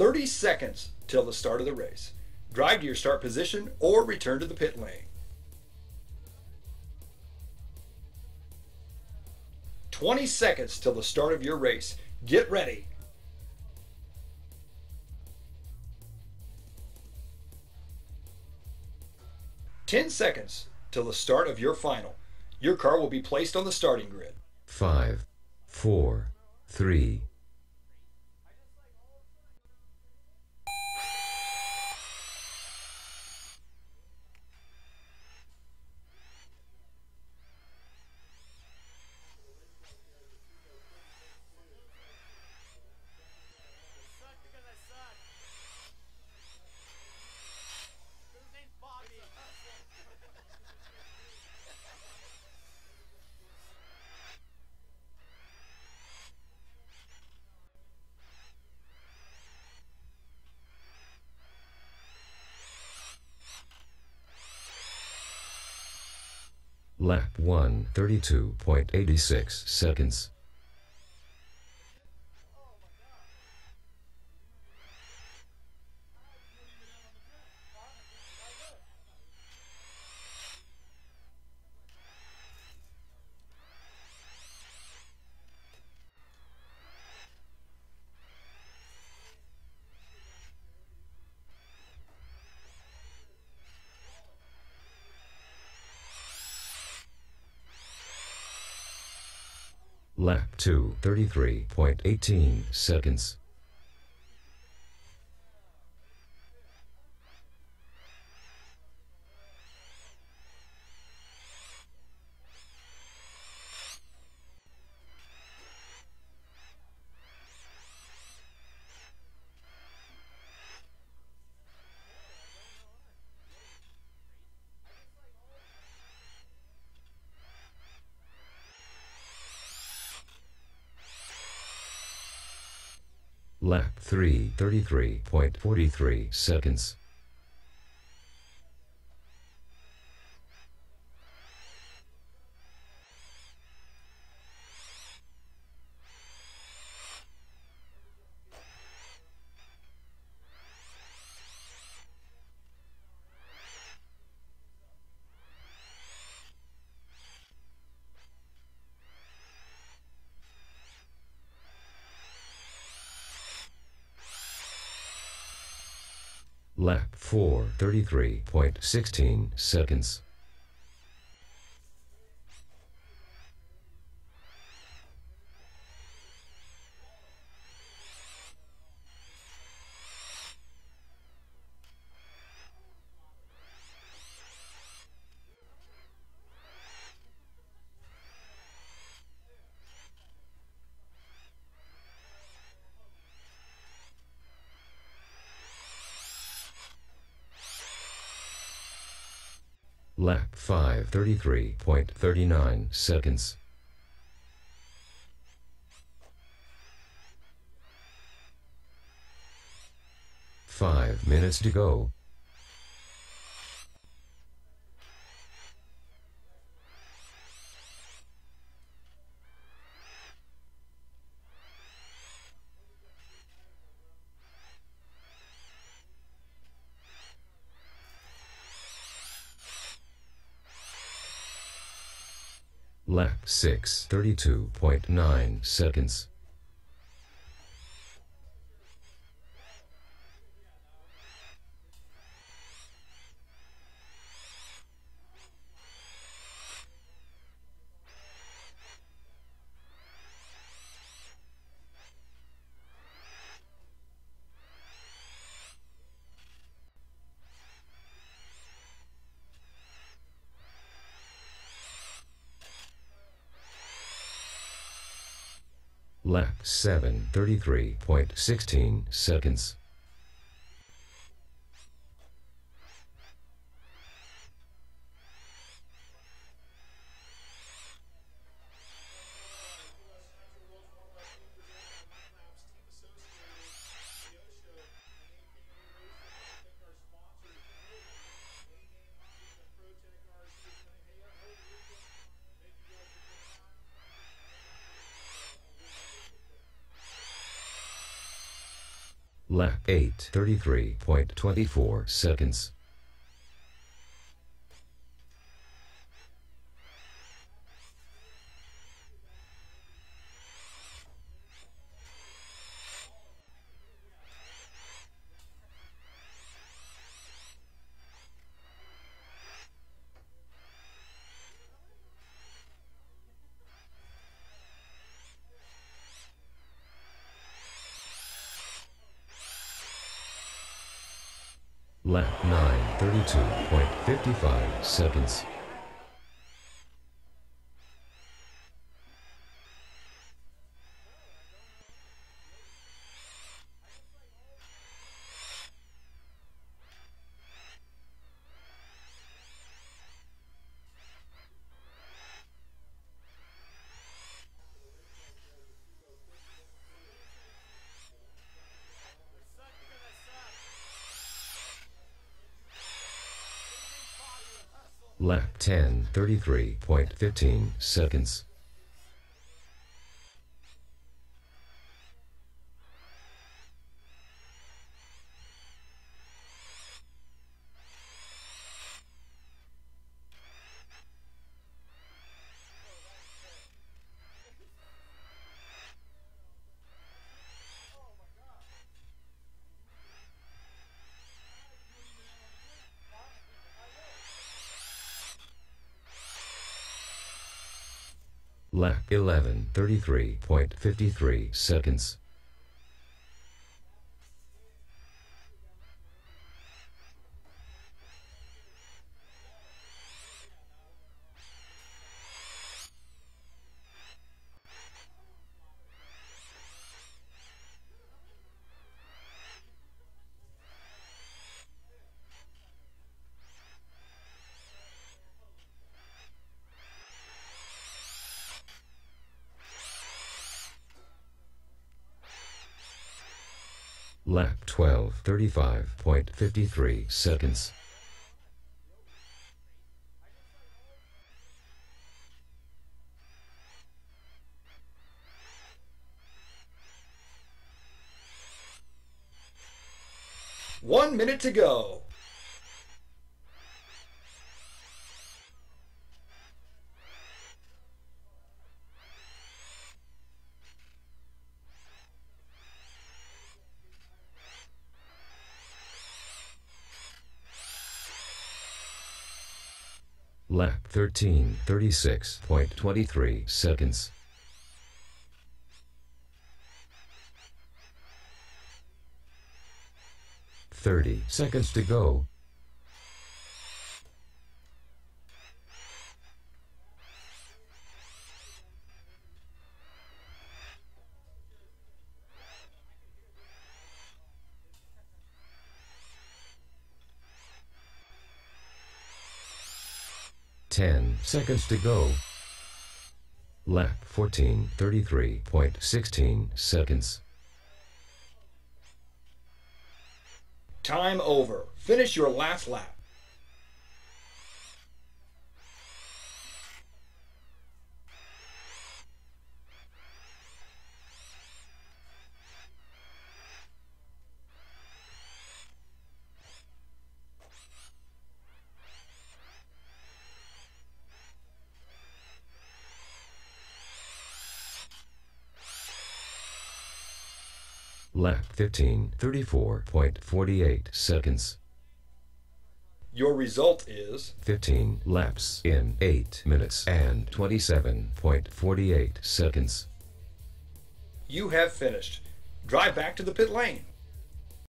30 seconds till the start of the race. Drive to your start position or return to the pit lane. 20 seconds till the start of your race. Get ready. Ten seconds till the start of your final. Your car will be placed on the starting grid. Five, four, three, Lap 1, 32.86 seconds. Lap 2, 33.18 seconds. Lap 3, 33.43 seconds. Lap 4, 33.16 seconds. Lap 5, 33.39 seconds. Five minutes to go. Lap 6, 32.9 seconds. Lap 7, 33.16 seconds. Lap 8 33.24 seconds. Lap 9 32.55 seconds. Lap 10 33.15 seconds. 11 33.53 seconds. Lap 12 35.53 seconds. One minute to go. Lap 13 36.23 seconds. Thirty seconds to go. Ten seconds to go. Lap 14 33.16 seconds. Time over. Finish your last lap. Lap 15 34.48 seconds. Your result is 15 laps in 8 minutes and 27.48 seconds. you have finished. Drive back to the pit lane.